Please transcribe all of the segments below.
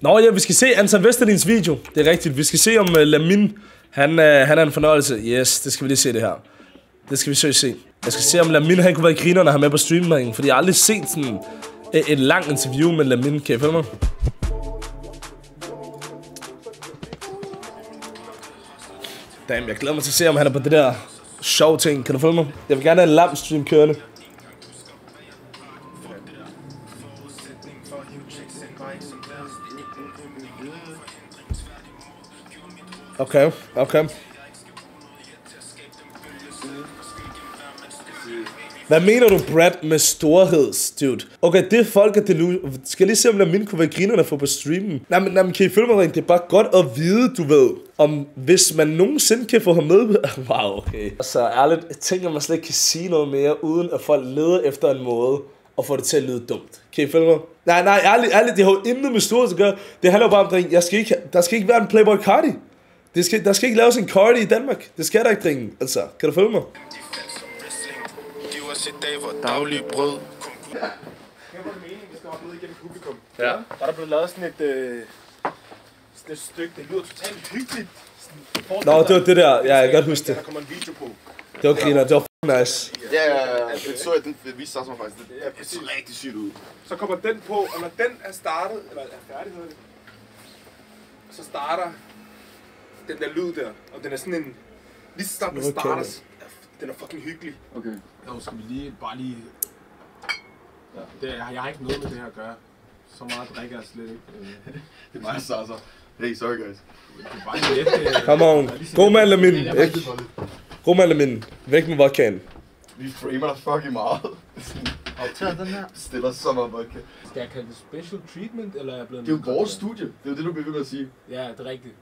Nå ja, vi skal se Anton Vesterlins video. Det er rigtigt. Vi skal se om uh, Lamin, han, uh, han er en fornøjelse. Yes, det skal vi lige se det her. Det skal vi søge se. Jeg skal se om Lamin, han kunne være griner, når han er med på streamingen. Fordi jeg har aldrig set sådan et, et langt interview med Lamin. Kan I følge mig? Damn, jeg glæder mig til at se, om han er på det der sjov ting. Kan du følge mig? Jeg vil gerne have en lam stream kørende. Okay, okay. Hvad mener du, Brad, med storheds, dude? Okay, det er folk, at det lu- Skal jeg lige se, om Lamin kunne være grinerne for på streamen? Nej, men, nej, men kan I følge mig? Det er bare godt at vide, du ved, om hvis man nogensinde kan få ham med. Wow, okay. Så ærligt, jeg tænker, at man slet ikke kan sige noget mere, uden at folk leder efter en måde og få det til at lyde dumt. Kan I følge mig? Nej, nej, ærligt, ærligt, det har jo intet med storhed at gøre. Det handler jo bare om, at jeg skal ikke, der skal ikke være en Playboy Cardi. Det skal, der skal ikke laves en Cardi i Danmark. Det skal der ikke, dringen. Altså, kan du følge mig? Giv os et dag, hvor daglig brød. Var meningen, vi skal hoppe ned igennem publikum. Ja. Der er der blevet lavet sådan et, øh, sådan et stykke, det lyder totalt hyggeligt. Sådan, Nå, det var det der. Ja, jeg kan godt huske det. Der kommer en video på. Det var griner. Det var f***ing nice. Ja, ja, ja. Det så jeg, den viste sig faktisk. Det, Ja, det så rigtig sygt ud. Så kommer den på, og når den er startet, eller er færdig, det, så starter den der lyd der, og den er sådan en, lige så snart den er starter, den er fucking hyggelig. Okay. Jo, skal vi lige, bare lige... Ja, det, jeg, jeg har ikke noget med det her at gøre. Så meget drikker jeg slet ikke. Øh, Det er mig, Sasa. Hey, sorry guys. Det er bare lidt... Øh, Come on. God mand, er Ikke? rigtig dårlig. God mand, Lamin. Væk med vodkaen. Vi framer dig fucking meget. Optager den her. Stiller så meget vodka. Skal jeg kalde det special treatment, eller er jeg blevet... Det er jo vores studie. Det er jo det, du bliver ved med at sige. Ja, det er rigtigt.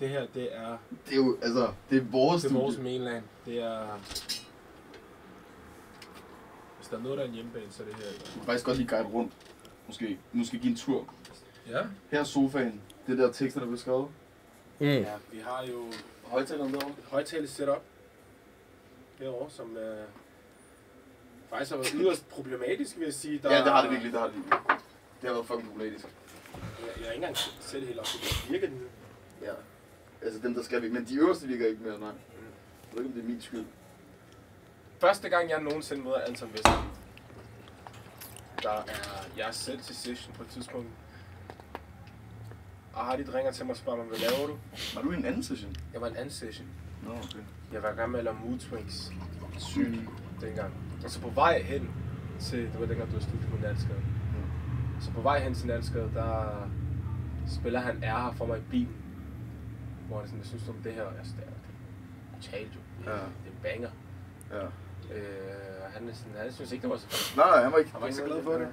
Det her, det er, Det er jo, altså, det er vores det er vores studie. mainland. Det er... Hvis der er noget, der er en hjemmebane, så er det her. Du kan faktisk godt lige guide rundt. Måske, måske give en tur. Ja. Her er sofaen. Det der tekster, der bliver skrevet. Mm. Ja, vi har jo Højtaleren derovre. et højtale setup herovre, som øh, faktisk har været yderst problematisk, vil jeg sige. Der Ja, det har det virkelig, det har det virkelig. Det har været fucking problematisk. Jeg, jeg har ikke engang set det helt op, det virker den. Ja. Altså dem, der skal vi. Men de øverste virker ikke mere, nej. Jeg ved ikke, om det er min skyld. Første gang, jeg nogensinde møder Anton Vester, der er jeg er selv til session på et tidspunkt. Og Hardy ringer til mig og spørger mig, hvad laver du? Var du i en anden session? Jeg var i en anden session. Nå, okay. Jeg var i gang med at lave mood swings Sygt. dengang. Og så på vej hen til, det var dengang, du var studie på Nalskade. Så på vej hen til Nalskade, der spiller han R her for mig i bilen. Hvor han sådan, hvad synes om det her? Og jeg sådan, det er totalt jo. Ja. Det er banger. Ja. Øh, og han, sådan, han synes ikke, det var så fedt. Nej, nej, han var ikke, Han var ikke så glad for det. det.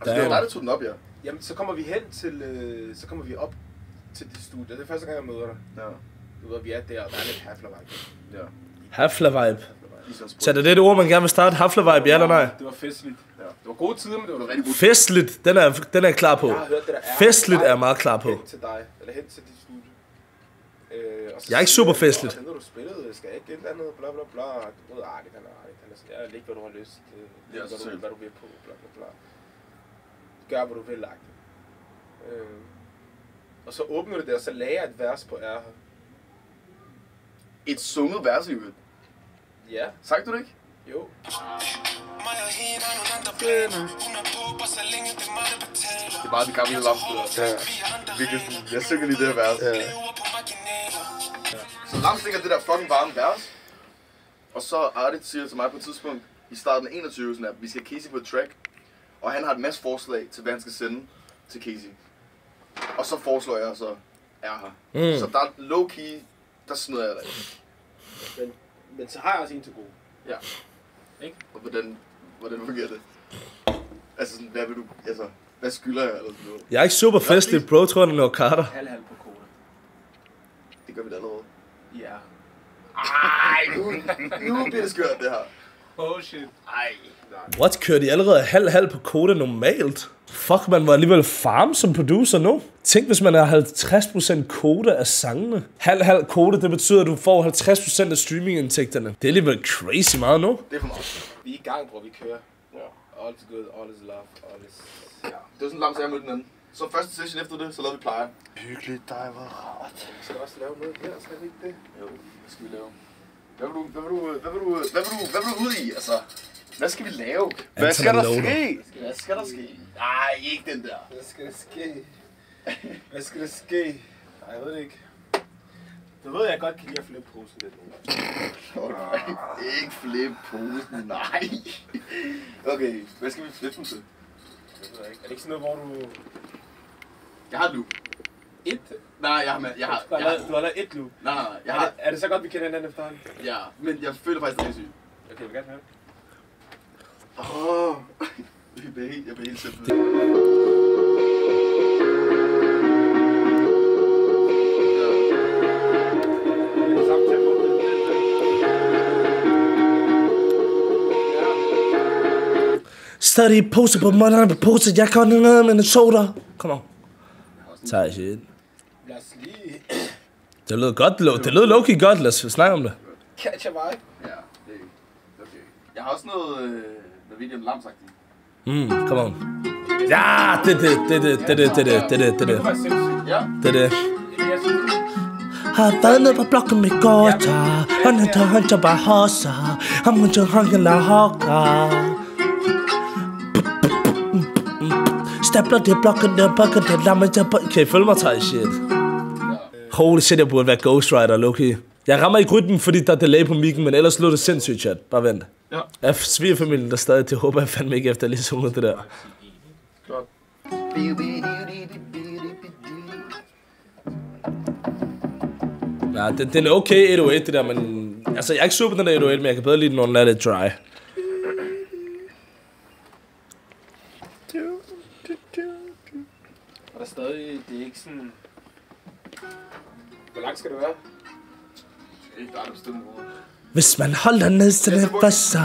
Altså, det var dig, der tog den op, ja. Jamen, så kommer vi hen til, øh, så kommer vi op til det studie. Det er første gang, jeg møder dig. Ja. Du ved, vi er der, og der er lidt haflervej. Ja. Hafla-vibe. Så er det det ord, man gerne vil starte? Hafla-vibe, ja eller nej? Det var festligt. Ja. Det var gode tider, men det var Det rigtig godt. Festligt, den er, den er jeg klar på. Jeg har hørt det der er. Festligt er jeg meget klar på. Hen til dig, eller hen til dit studie. Øh, og så Jeg er ikke super jeg, festligt. "Åh, Den, du spillede, skal jeg ikke et eller andet, bla bla bla. Du ved, ah, det kan jeg ikke. Han er sådan, ja, læg, hvad du har lyst til. Læg, Ja, hvad, du, hvad du vil på, bla bla bla. Gør, hvad du vil, lagt. Øh, og så åbner det der, og så lagde jeg et vers på R. Et sunget vers i øvrigt. Ja, Sagde du det ikke? jo. Er bare det er. Det er bare de gamle lamsted. Ja. Virkelig sådan, jeg synger lige det her vers. Marginaler. Så Lam stikker det der fucking varme vers. Og så Artit siger til mig på et tidspunkt, i starten af 21, sådan at vi skal have Casey på et track. Og han har en masse forslag til, hvad han skal sende til Casey. Og så foreslår jeg så er her. Mm. Så der er low key, der snyder jeg dig. Men, så har jeg også en til gode. Ja. Ikke? Og hvordan, hvordan fungerer det? Altså sådan, hvad vil du, altså, hvad skylder jeg eller sådan noget? Jeg er ikke super festlig, bro. Tror jeg, er Carter. Halv-halv på kode. Det gør vi da allerede. Ja. Ej, nu, nu bliver det skørt det her. Oh shit. Ej. What? Kører de allerede halv-halv på kode normalt? Fuck, man var alligevel farm som producer nu. Tænk, hvis man er 50% kode af sangene. Halv-halv kode, det betyder, at du får 50% af streamingindtægterne. Det er alligevel crazy meget nu. Det er for meget. Vi er i gang, bror. Vi kører. Ja. All is good, all is love, all is... Ja. Det var sådan langt, jeg mødte den anden. Så første session efter det, så lavede vi pleje. Hyggeligt, dig var rart. Vi skal også lave noget her, skal vi ikke det? Jo, hvad skal vi lave? Hvad vil du, hvad vil du, hvad vil du, hvad vil du, hvad vil du ud i, altså? Hvad skal vi lave? Hvad skal der ske? Hvad skal der ske? Nej, ikke den der. Hvad skal der ske? Hvad skal der ske? Nej, jeg ved det ikke. Du ved, jeg godt kan lide at flippe posen lidt nu. Nej, ikke flip posen, nej. Okay, hvad skal vi flippe den til? Det ved jeg ikke. Er det ikke sådan noget, hvor du... Jeg har et loop. Et? Nej, jeg har, med, jeg har, Du har jeg har, du har lavet et loop. nej, nej, nej, jeg Er har, det, er det så godt, vi kender hinanden efterhånden? ja, men jeg føler faktisk, det er sygt. Okay, jeg vil gerne høre det. Åh, jeg bliver helt, jeg bliver helt er tempo. Study pose på måneden på pose. Jeg kan ned med en soda. Kom on. Tag shit. Lad os lige Det lød godt. Det lød, det lød low-key godt. Lad os snakke om det. catch a vibe. Ja, det er okay. Jeg har også noget øh, med William Lam sagt i. Mm, come on. Ja, det det, det det, det det, det det, det det, det Det det, det det. Har været nede på blokken med gårda Han er der, han tager bare hossa Han må til han kan lade hokka Stabler det blokken der, blokken der, lad mig tage på Kan I følge mig, Thaj? Shit. Holy shit, jeg burde være ghostwriter, Loki. Jeg rammer ikke rytmen, fordi der er delay på mikken, men ellers lød det sindssygt, chat. Bare vent. Ja. Jeg svigerfamilien der stadig, det håber jeg fandme ikke efter lige sunget det der. Ja, den, den er okay 808, det der, men... Altså, jeg er ikke super på den der 808, men jeg kan bedre lide den, når den er lidt dry. Og der er stadig, det er ikke sådan... Hvor langt skal det være? ikke der er bestemt. Hvis man holder ned til det for så...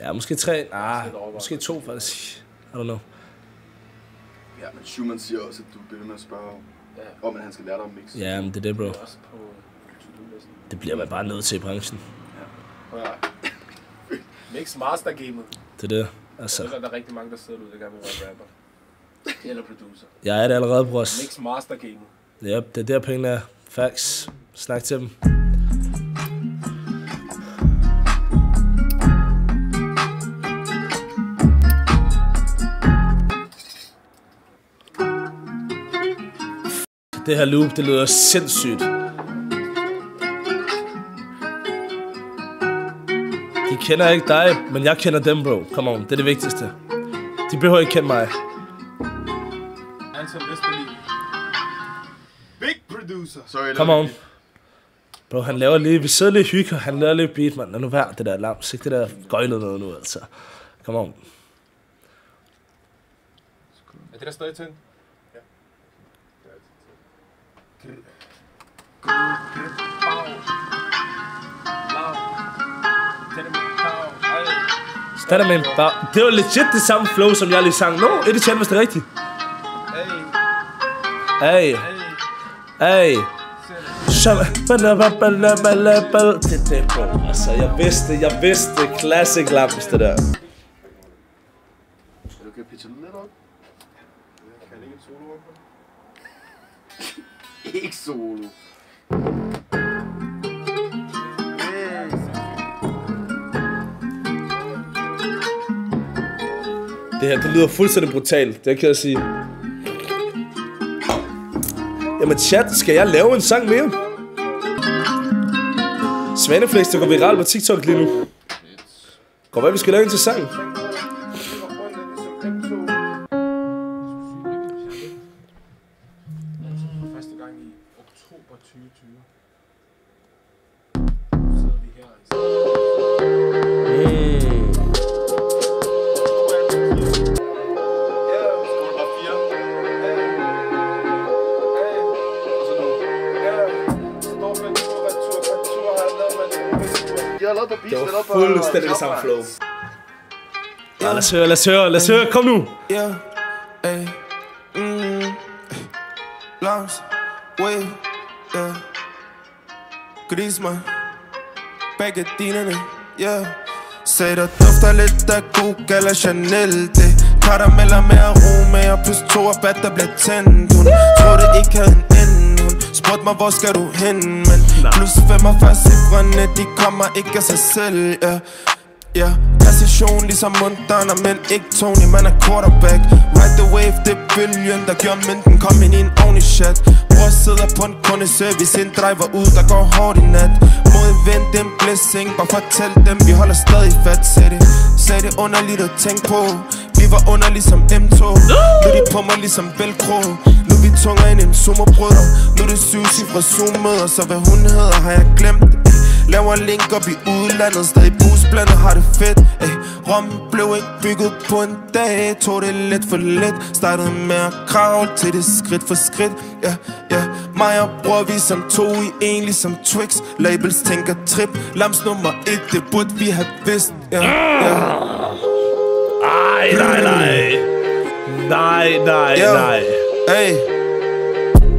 Ja, måske tre. Ah, måske to, faktisk. I don't know. Ja, men Schumann siger også, at du bliver ved med at spørge Ja. om, at han skal lære dig om mix. Ja, men det er det, bro. Det er også på to-do-listen. Det bliver man bare nødt til i branchen. Ja. Mix master gamet. Det er det. Jeg Altså, ved, at der er rigtig mange, der sidder derude, der gerne vil være rapper. Eller producer. jeg er det allerede, bros. Mix master gamet. Ja, det er der pengene er. Facts. Snak til dem. Det her loop, det lyder sindssygt. De kender ikke dig, men jeg kender dem, bro. Come on, det er det vigtigste. De behøver ikke kende mig. Anton Vesterli. Producer. Sorry, Come on. Bro, han laver lige, vi sidder lige og hygger, han laver lige beat, mand. Lad nu være det der lams, ikke det der gøjlede noget nu, altså. Come on. Er det der stadig tændt? Ja. Stadig med en bar. Det var legit det samme flow, som jeg lige sang. Nå, no, er det tjent, hvis det er rigtigt? Hey, hey. Så, bala. Det er det, bro. Altså, jeg vidste, jeg vidste. Classic lams, det der. Er du at pitche lidt op? Kan jeg lægge et solo op? Ikke solo. Det her, det lyder fuldstændig brutalt. Det kan jeg sige. Jamen chat, skal jeg lave en sang mere? Svaneflex, der går viralt på TikTok lige nu. Går hvad, vi skal lave en til sang? Har lavet på beats, Det var fuldstændig det samme flow. Ja, lad os høre, lad os høre, lad os høre. Kom nu. Yeah, ayy, mm, Lams, way, yeah. Griezmann, begge dinerne, yeah. Sagde der dufter lidt af Coke eller Chanel Det Karameller med aromaer Plus to og bat, der bliver tændt Hun troede ikke havde en ende Hun spurgte mig, hvor skal du hen Men plus 45 cifrene, de kommer ikke af sig selv Ja, yeah. ja yeah. Præcision ligesom Montana, men ikke Tony, man er quarterback. Ride the wave, det er bølgen, der gjorde mønten. Kom ind i en ordentlig chat. Bror sidder på en kundeservice, en driver ud, der går hårdt i nat. Modvind, det er en blessing, bare fortæl dem, vi holder stadig fat Sagde det, sagde det underligt at tænke på. Vi var under ligesom M2. Nu de på mig ligesom Velcro vi tunger ind i en sumobrødre Nu er det syv cifre zoom-møder, så hvad hun hedder har jeg glemt Laver link op i udlandet Stadig busblandet har det fedt Ey, Rom blev ikke bygget på en dag Tog det lidt for let Startede med at kravle til det skridt for skridt Ja, ja. Mig og bror vi som to i en ligesom Twix. Labels tænker trip Lams nummer et, det burde vi have vidst Ja, ja. Ej, nej, nej. Nej, nej, nej. Hey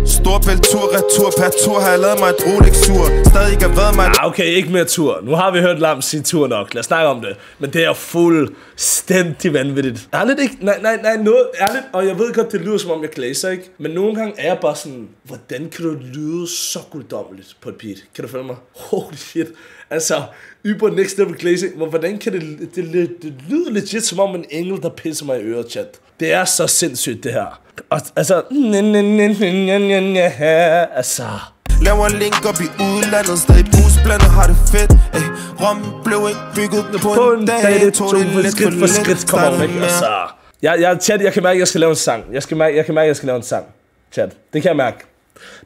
Storbælt tur, retur per tur Har jeg lavet mig et Rolex-sur Stadig ikke har været mig Ah, okay, ikke mere tur. Nu har vi hørt Lam sige tur nok. Lad os snakke om det. Men det er fuldstændig vanvittigt. Ærligt ikke? Nej, nej, nej, noget ærligt. Og jeg ved godt, det lyder som om, jeg glaser, ikke? Men nogle gange er jeg bare sådan, hvordan kan du lyde så guddommeligt på et beat? Kan du følge mig? Holy shit. Altså, Uber next level glazing. Hvordan kan det, det, det, det lyder legit som om en engel, der pisser mig i øret, chat. Det er så sindssygt, det her. Og, altså, altså, Laver link op i udlandet Stadig busblandet har det fedt Ey, Rom blev ikke bygget på, på en dag, det tog det for skridt for skridt, kommer væk. Altså, jeg, jeg, chat, jeg kan mærke, at jeg skal lave en sang. Jeg, skal mærke, jeg kan mærke, at jeg skal lave en sang. Chat, det kan jeg mærke.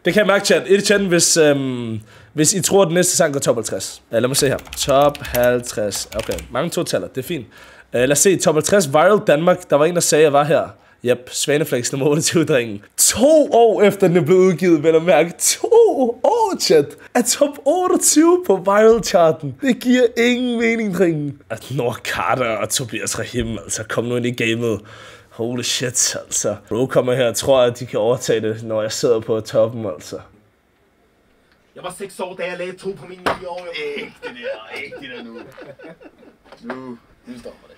Det kan jeg mærke, chat. Et chatten, hvis, øhm, hvis I tror, at den næste sang går top 50. Ja, lad mig se her. Top 50. Okay, mange to-taller. Det er fint. Uh, lad os se. Top 50 Viral Danmark. Der var en, der sagde, at jeg var her. Yep, Svaneflex nummer 28 dringen. To år efter den er blevet udgivet, vel at mærke. To år, chat. Er top 28 på viral charten. Det giver ingen mening, dringen. At Nord Carter og Tobias Rahim, altså kom nu ind i gamet. Holy shit, altså. Bro kommer her og tror, at de kan overtage det, når jeg sidder på toppen, altså. Jeg var 6 år, da jeg lagde to på mine 9 år. Ikke det der, ikke det der nu. Nu, nu stopper det.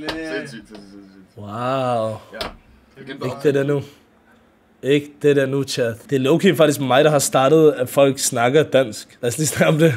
Sindssygt, sindssygt, sindssygt. Wow. Ja. Ikke det der nu. Ikke det der nu, chat. Det er low faktisk mig, der har startet, at folk snakker dansk. Lad os lige snakke om det.